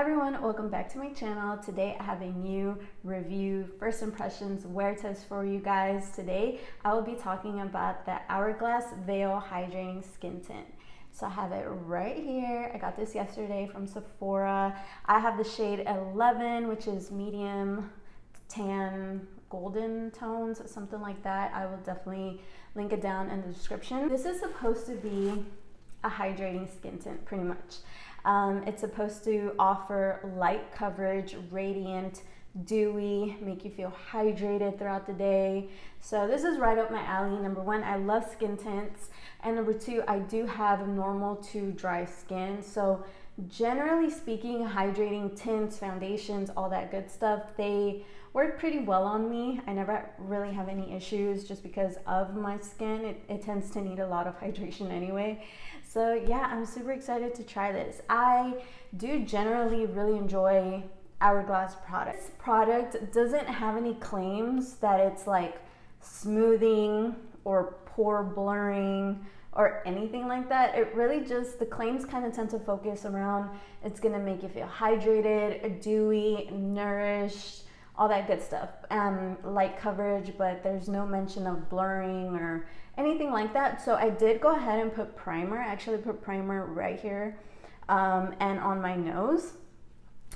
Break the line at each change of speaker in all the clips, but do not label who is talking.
Hi everyone, welcome back to my channel. Today I have a new review, first impressions wear test for you guys. Today I will be talking about the Hourglass Veil Hydrating Skin Tint. So I have it right here. I got this yesterday from Sephora. I have the shade 11, which is medium tan golden tones, something like that. I will definitely link it down in the description. This is supposed to be a hydrating skin tint, pretty much. Um, it's supposed to offer light coverage, radiant, dewy, make you feel hydrated throughout the day. So this is right up my alley. Number one, I love skin tints. And number two, I do have normal to dry skin. So generally speaking, hydrating tints, foundations, all that good stuff, they work pretty well on me. I never really have any issues just because of my skin. It, it tends to need a lot of hydration anyway. So yeah, I'm super excited to try this. I do generally really enjoy Hourglass products. This product doesn't have any claims that it's like smoothing or pore blurring or anything like that. It really just, the claims kind of tend to focus around it's gonna make you feel hydrated, dewy, nourished, all that good stuff. Um, light coverage, but there's no mention of blurring or anything like that. So I did go ahead and put primer. I actually put primer right here um, and on my nose.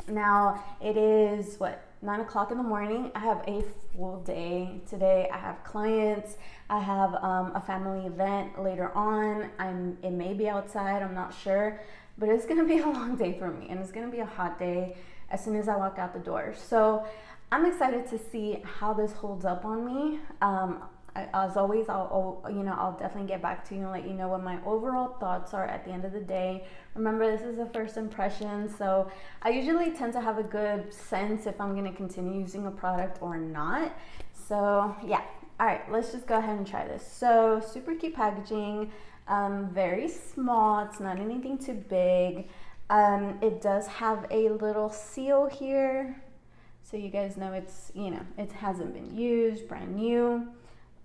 Now it is what nine o'clock in the morning. I have a full day today. I have clients. I have um, a family event later on. I'm. It may be outside. I'm not sure, but it's gonna be a long day for me, and it's gonna be a hot day as soon as I walk out the door. So I'm excited to see how this holds up on me. Um, as always, I'll, you know, I'll definitely get back to you and let you know what my overall thoughts are at the end of the day. Remember, this is a first impression, so I usually tend to have a good sense if I'm going to continue using a product or not. So yeah, all right, let's just go ahead and try this. So super cute packaging, um, very small. It's not anything too big. Um, it does have a little seal here, so you guys know it's you know it hasn't been used, brand new.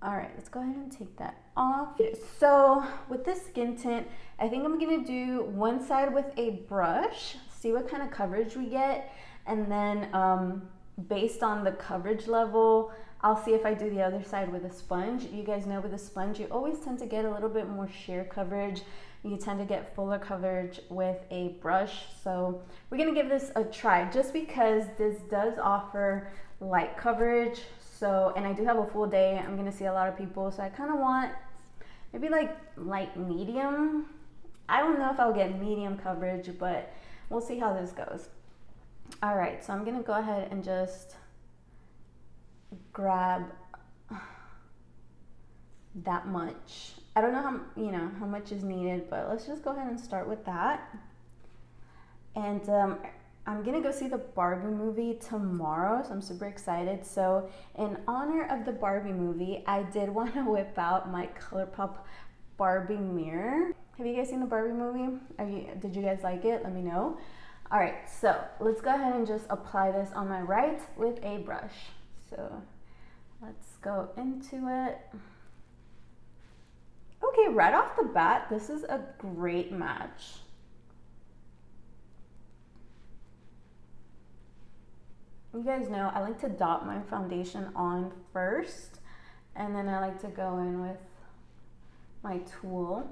All right, let's go ahead and take that off. So with this skin tint, I think I'm gonna do one side with a brush, see what kind of coverage we get, and then um, based on the coverage level, I'll see if I do the other side with a sponge. You guys know with a sponge, you always tend to get a little bit more sheer coverage. You tend to get fuller coverage with a brush. So we're gonna give this a try just because this does offer light coverage. So, and I do have a full day. I'm gonna see a lot of people. So I kind of want maybe like light medium. I don't know if I'll get medium coverage, but we'll see how this goes. All right, so I'm gonna go ahead and just grab that much. I don't know how, you know, how much is needed, but let's just go ahead and start with that. And um, I'm gonna go see the Barbie movie tomorrow, so I'm super excited. So, in honor of the Barbie movie, I did want to whip out my ColourPop Barbie mirror. Have you guys seen the Barbie movie? You, did you guys like it? Let me know. All right, so let's go ahead and just apply this on my right with a brush. So let's go into it. Okay, right off the bat, this is a great match. you guys know I like to dot my foundation on first and then I like to go in with my tool.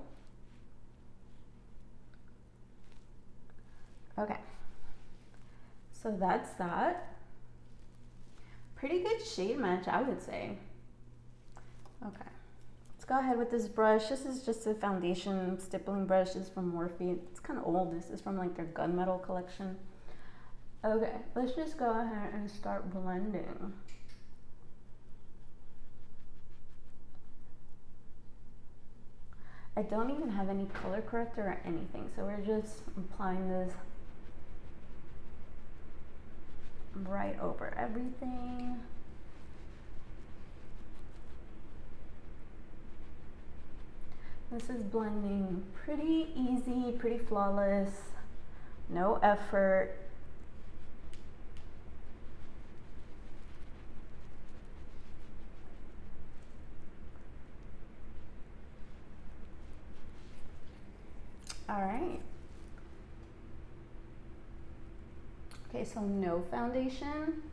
Okay, so that's that. Pretty good shade match, I would say. Okay, let's go ahead with this brush. This is just a foundation stippling brush. This is from Morphe. It's kind of old. This is from like their gunmetal collection. Okay, let's just go ahead and start blending. I don't even have any color corrector or anything, so we're just applying this right over everything. This is blending pretty easy, pretty flawless, no effort. All right. Okay, so no foundation.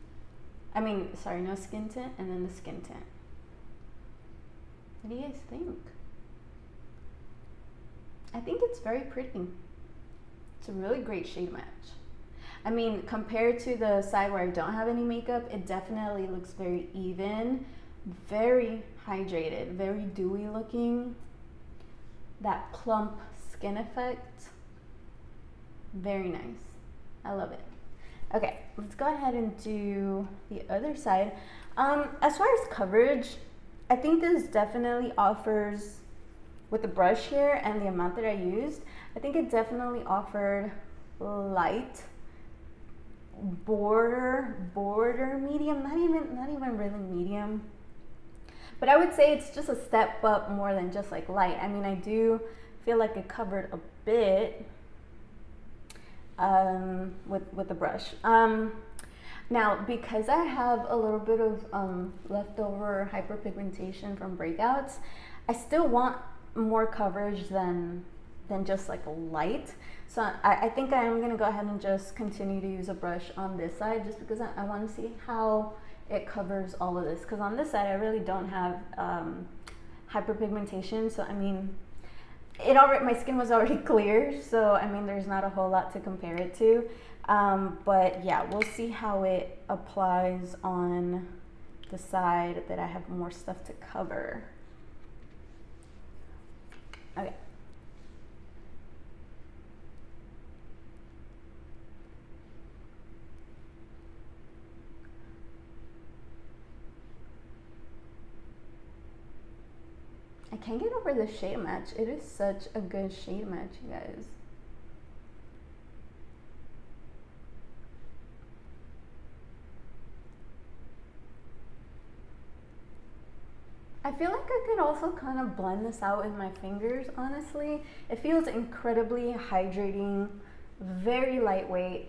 I mean, sorry, no skin tint, and then the skin tint. What do you guys think? I think it's very pretty. It's a really great shade match. I mean, compared to the side where I don't have any makeup, it definitely looks very even, very hydrated, very dewy looking. That plump skin effect. Very nice. I love it. Okay, let's go ahead and do the other side. Um, as far as coverage, I think this definitely offers, with the brush here and the amount that I used, I think it definitely offered light border border medium not even not even really medium but i would say it's just a step up more than just like light i mean i do feel like it covered a bit um, with with the brush um, now because i have a little bit of um, leftover hyperpigmentation from breakouts i still want more coverage than than just like light so I, I think I am going to go ahead and just continue to use a brush on this side just because I, I want to see how it covers all of this. Because on this side, I really don't have um, hyperpigmentation. So I mean, it already my skin was already clear. So I mean, there's not a whole lot to compare it to. Um, but yeah, we'll see how it applies on the side that I have more stuff to cover. Okay. I can't get over the shade match. It is such a good shade match, you guys. I feel like I could also kind of blend this out with my fingers, honestly. It feels incredibly hydrating, very lightweight.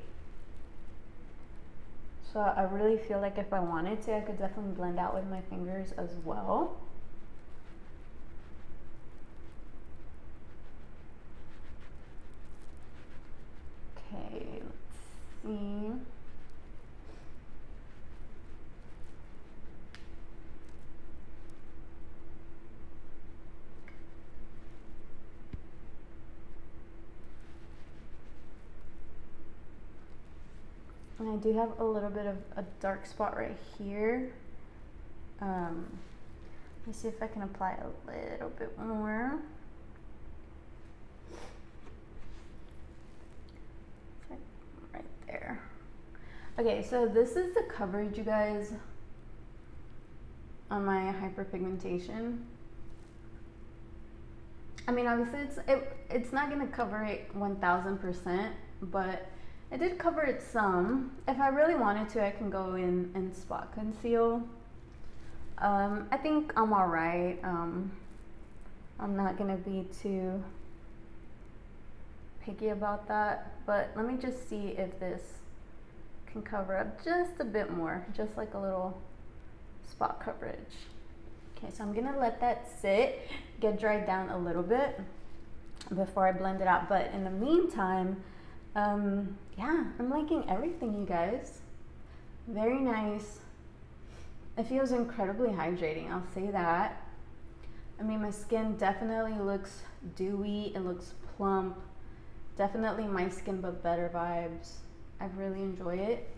So I really feel like if I wanted to, I could definitely blend out with my fingers as well. see. And I do have a little bit of a dark spot right here. Um, let me see if I can apply a little bit more. Right there. Okay, so this is the coverage, you guys, on my hyperpigmentation. I mean, obviously, it's it, it's not gonna cover it 1,000%, but it did cover it some. If I really wanted to, I can go in and spot conceal. Um, I think I'm all right. Um, I'm not gonna be too picky about that, but let me just see if this can cover up just a bit more, just like a little spot coverage. Okay, so I'm gonna let that sit, get dried down a little bit before I blend it out. But in the meantime, um, yeah, I'm liking everything, you guys. Very nice. It feels incredibly hydrating, I'll say that. I mean, my skin definitely looks dewy, it looks plump, Definitely my skin but better vibes. I really enjoy it.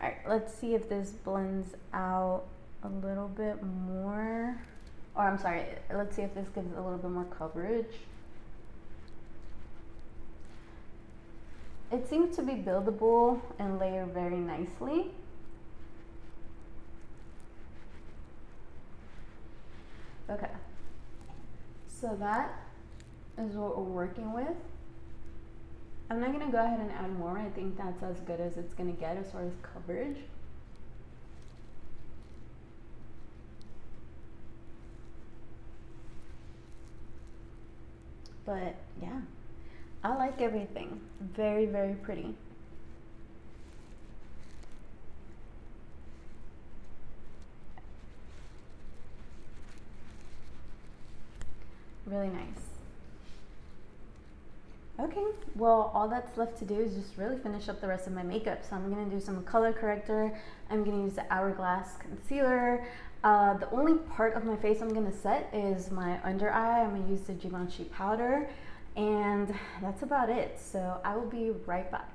All right, let's see if this blends out a little bit more. Or I'm sorry, let's see if this gives a little bit more coverage. It seems to be buildable and layer very nicely. Okay, so that is what we're working with. I'm not gonna go ahead and add more. I think that's as good as it's gonna get as far as coverage. But yeah, I like everything. Very, very pretty. Really nice. Okay, well, all that's left to do is just really finish up the rest of my makeup. So I'm gonna do some color corrector. I'm gonna use the Hourglass concealer. Uh, the only part of my face I'm gonna set is my under eye. I'm gonna use the Givenchy powder and that's about it. So I will be right back.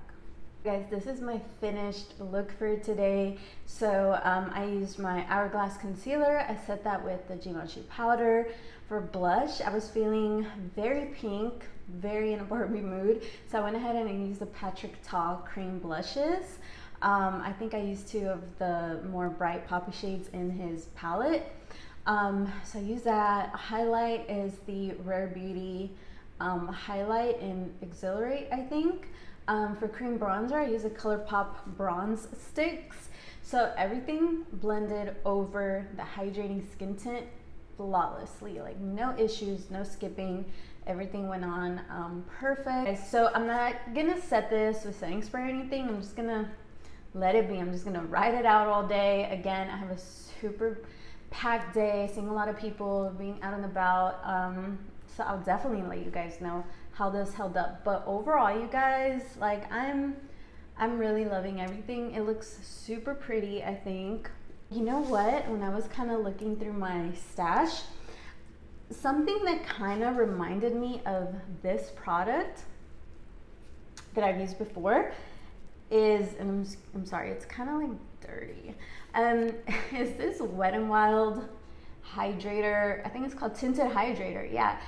Guys, this is my finished look for today. So um, I used my Hourglass concealer. I set that with the Givenchy powder. For blush, I was feeling very pink, very in a Barbie mood. So I went ahead and I used the Patrick Ta cream blushes. Um, I think I used two of the more bright poppy shades in his palette. Um, so I use that. Highlight is the Rare Beauty um, highlight and Exhilarate, I think. Um, for cream bronzer, I use a ColourPop bronze sticks. So everything blended over the hydrating skin tint flawlessly, like no issues, no skipping. Everything went on um, perfect. So I'm not gonna set this with setting spray or anything. I'm just gonna let it be. I'm just gonna ride it out all day. Again, I have a super packed day, seeing a lot of people, being out and about. Um, so I'll definitely let you guys know how this held up. But overall, you guys, like I'm, I'm really loving everything. It looks super pretty, I think. You know what? When I was kind of looking through my stash, something that kind of reminded me of this product that I've used before is, and I'm, I'm sorry, it's kind of like dirty. Um, is this Wet n Wild hydrator? I think it's called tinted hydrator. Yeah,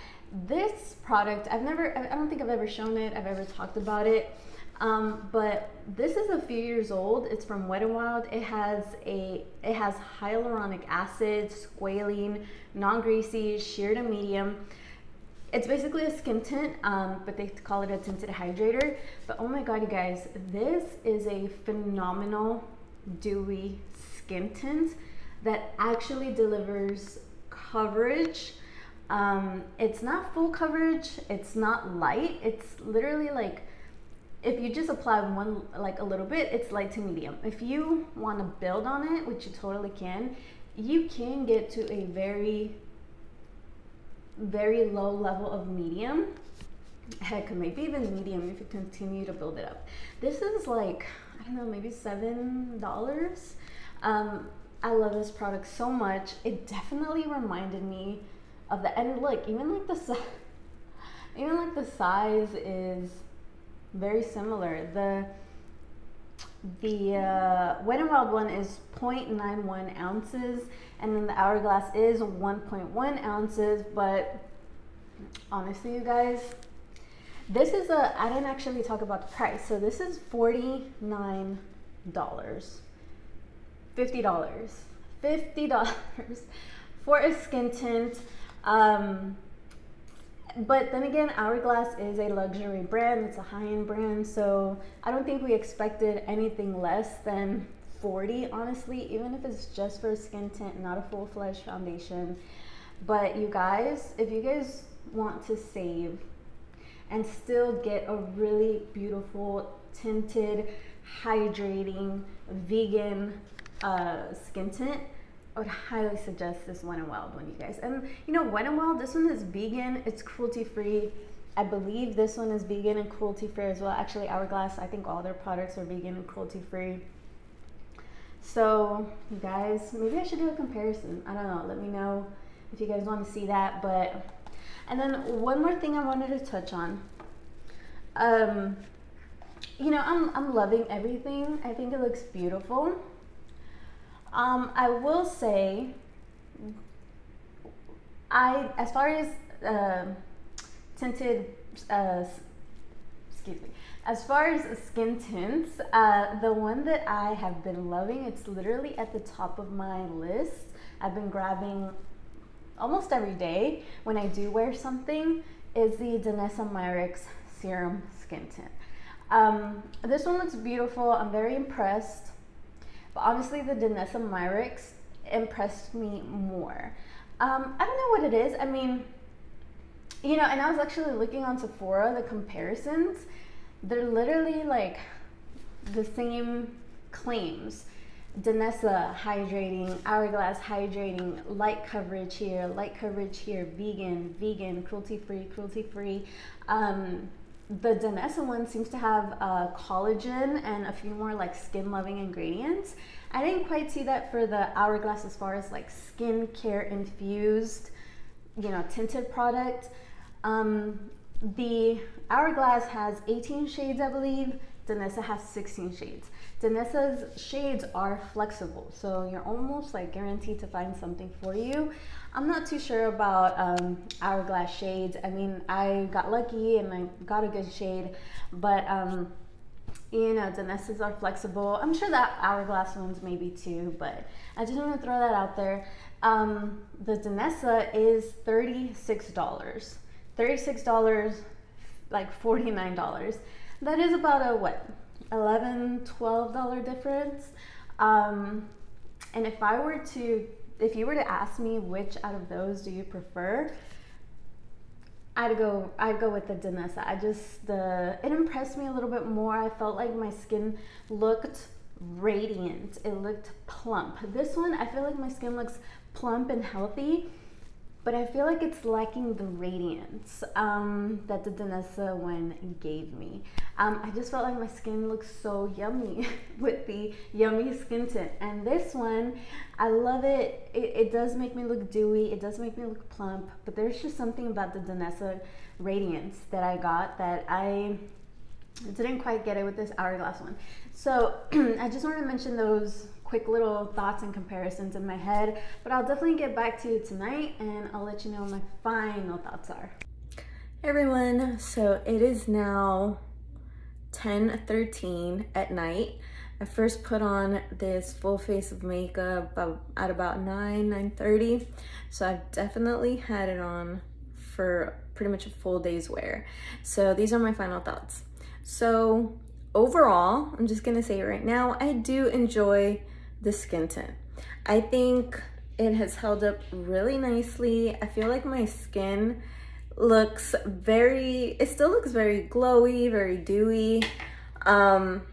this product, I've never, I don't think I've ever shown it, I've ever talked about it, um, but this is a few years old. It's from Wet n Wild. It has a, it has hyaluronic acid, squalene, non-greasy, sheer to medium. It's basically a skin tint, um, but they call it a tinted hydrator. But oh my God, you guys, this is a phenomenal dewy skin tint that actually delivers coverage um, it's not full coverage, it's not light, it's literally like if you just apply one like a little bit, it's light to medium. If you want to build on it, which you totally can, you can get to a very very low level of medium. Heck, maybe even medium if you continue to build it up. This is like, I don't know, maybe seven dollars. Um, I love this product so much. It definitely reminded me of the and look even like the even like the size is very similar. The the uh, Wet n Wild one is 0.91 ounces and then the Hourglass is 1.1 ounces but honestly you guys this is a I didn't actually talk about the price so this is $49 $50 $50 for a skin tint um, but then again, Hourglass is a luxury brand, it's a high end brand, so I don't think we expected anything less than 40, honestly, even if it's just for a skin tint, not a full fledged foundation. But you guys, if you guys want to save and still get a really beautiful, tinted, hydrating, vegan uh, skin tint, I would highly suggest this Wet n Wild one, you guys. And you know, Wet n Wild, this one is vegan, it's cruelty free. I believe this one is vegan and cruelty free as well. Actually, Hourglass, I think all their products are vegan and cruelty free. So, you guys, maybe I should do a comparison. I don't know. Let me know if you guys want to see that. But, and then one more thing I wanted to touch on. Um, you know, I'm, I'm loving everything. I think it looks beautiful. Um, I will say, I as far as uh, tinted, uh, excuse me, as far as skin tints, uh, the one that I have been loving, it's literally at the top of my list. I've been grabbing almost every day when I do wear something is the Danessa Myricks Serum Skin Tint. Um, this one looks beautiful. I'm very impressed. But honestly, the Danessa Myricks impressed me more. Um, I don't know what it is. I mean, you know, and I was actually looking on Sephora, the comparisons. They're literally like the same claims. Danessa hydrating, Hourglass hydrating, light coverage here, light coverage here, vegan, vegan, cruelty free, cruelty free. Um, the Danessa one seems to have uh, collagen and a few more like skin loving ingredients. I didn't quite see that for the Hourglass as far as like skincare infused, you know, tinted product. Um, the Hourglass has 18 shades, I believe. Danessa has 16 shades. Danessa's shades are flexible, so you're almost like guaranteed to find something for you. I'm not too sure about um, Hourglass shades. I mean, I got lucky and I got a good shade, but um, you know, Danessa's are flexible. I'm sure that Hourglass ones maybe too, but I just want to throw that out there. Um, the Danessa is $36. $36, like $49. That is about a what? 11 $12 difference. Um, and if I were to, if you were to ask me which out of those do you prefer, I'd go I'd go with the Danessa. I just the it impressed me a little bit more. I felt like my skin looked radiant. It looked plump. This one I feel like my skin looks plump and healthy but I feel like it's lacking the radiance um, that the Danessa one gave me. Um, I just felt like my skin looks so yummy with the yummy skin tint. And this one, I love it. it. It does make me look dewy. It does make me look plump. But there's just something about the Danessa radiance that I got that I didn't quite get it with this Hourglass one. So I just want to mention those quick little thoughts and comparisons in my head, but I'll definitely get back to you tonight and I'll let you know what my final thoughts are. Everyone, so it is now 10:13 at night. I first put on this full face of makeup at about 9, 9.30. So I've definitely had it on for pretty much a full day's wear. So these are my final thoughts. So overall, I'm just gonna say right now, I do enjoy the skin tint. I think it has held up really nicely. I feel like my skin looks very, it still looks very glowy, very dewy. Um,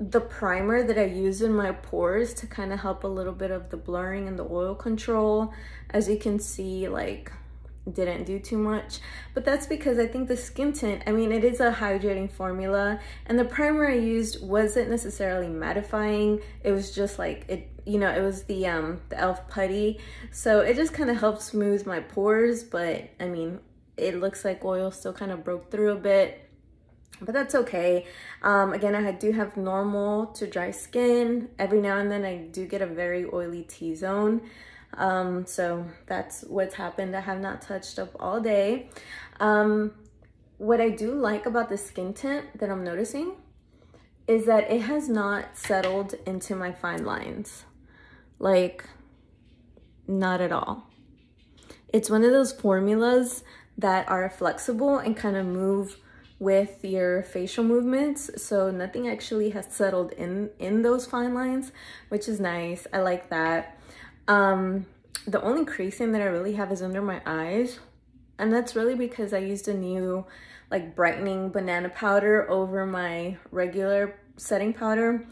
the primer that I use in my pores to kind of help a little bit of the blurring and the oil control. As you can see, like didn't do too much but that's because I think the skin tint I mean it is a hydrating formula and the primer I used wasn't necessarily mattifying it was just like it you know it was the um the elf putty so it just kind of helped smooth my pores but I mean it looks like oil still kind of broke through a bit but that's okay. Um, again, I do have normal to dry skin. Every now and then I do get a very oily T-zone. Um, so that's what's happened. I have not touched up all day. Um, what I do like about the skin tint that I'm noticing is that it has not settled into my fine lines. Like, not at all. It's one of those formulas that are flexible and kind of move with your facial movements so nothing actually has settled in in those fine lines which is nice i like that um, the only creasing that I really have is under my eyes. And that's really because I used a new like brightening banana powder over my regular setting powder.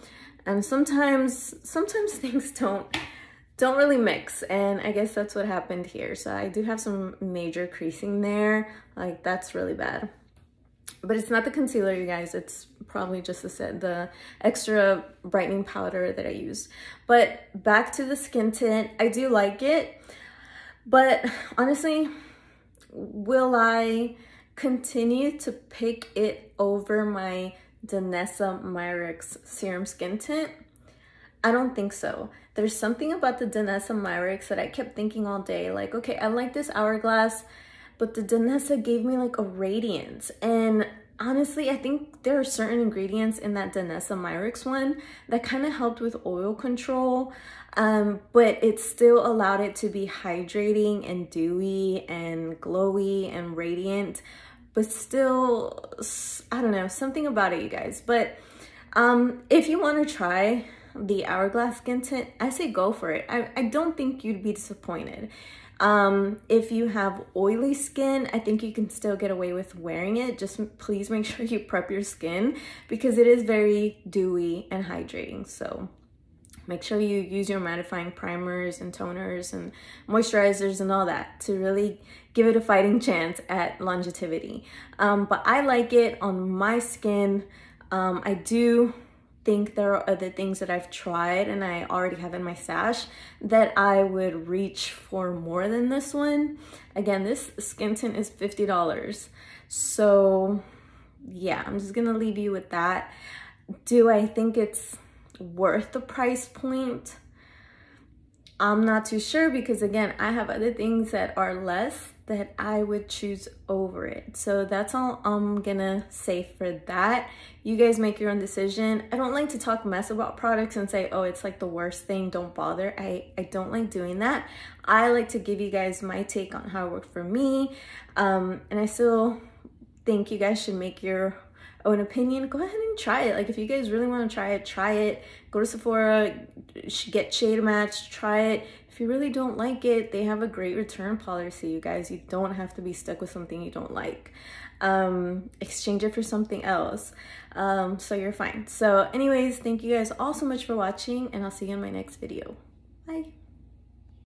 And sometimes, sometimes things don't, don't really mix. And I guess that's what happened here. So I do have some major creasing there. Like that's really bad but it's not the concealer, you guys. It's probably just the, the extra brightening powder that I use. But back to the skin tint. I do like it, but honestly, will I continue to pick it over my Danessa Myricks Serum Skin Tint? I don't think so. There's something about the Danessa Myricks that I kept thinking all day, like, okay, I like this hourglass, but the Danessa gave me like a radiance. And honestly, I think there are certain ingredients in that Danessa Myricks one that kind of helped with oil control, um, but it still allowed it to be hydrating and dewy and glowy and radiant, but still, I don't know, something about it, you guys. But um, if you want to try the Hourglass Skin Tint, I say go for it. I, I don't think you'd be disappointed. Um, if you have oily skin, I think you can still get away with wearing it. Just please make sure you prep your skin because it is very dewy and hydrating. So make sure you use your mattifying primers and toners and moisturizers and all that to really give it a fighting chance at longevity. Um, but I like it on my skin. Um, I do think there are other things that I've tried and I already have in my stash that I would reach for more than this one. Again, this skin tint is $50. So yeah, I'm just gonna leave you with that. Do I think it's worth the price point? I'm not too sure because again, I have other things that are less that I would choose over it. So that's all I'm gonna say for that. You guys make your own decision. I don't like to talk mess about products and say, oh, it's like the worst thing, don't bother. I, I don't like doing that. I like to give you guys my take on how it worked for me. Um, and I still think you guys should make your own opinion, go ahead and try it. Like if you guys really want to try it, try it. Go to Sephora, get shade match, try it. If you really don't like it, they have a great return policy, you guys. You don't have to be stuck with something you don't like. Um, exchange it for something else. Um, so you're fine. So anyways, thank you guys all so much for watching and I'll see you in my next video. Bye.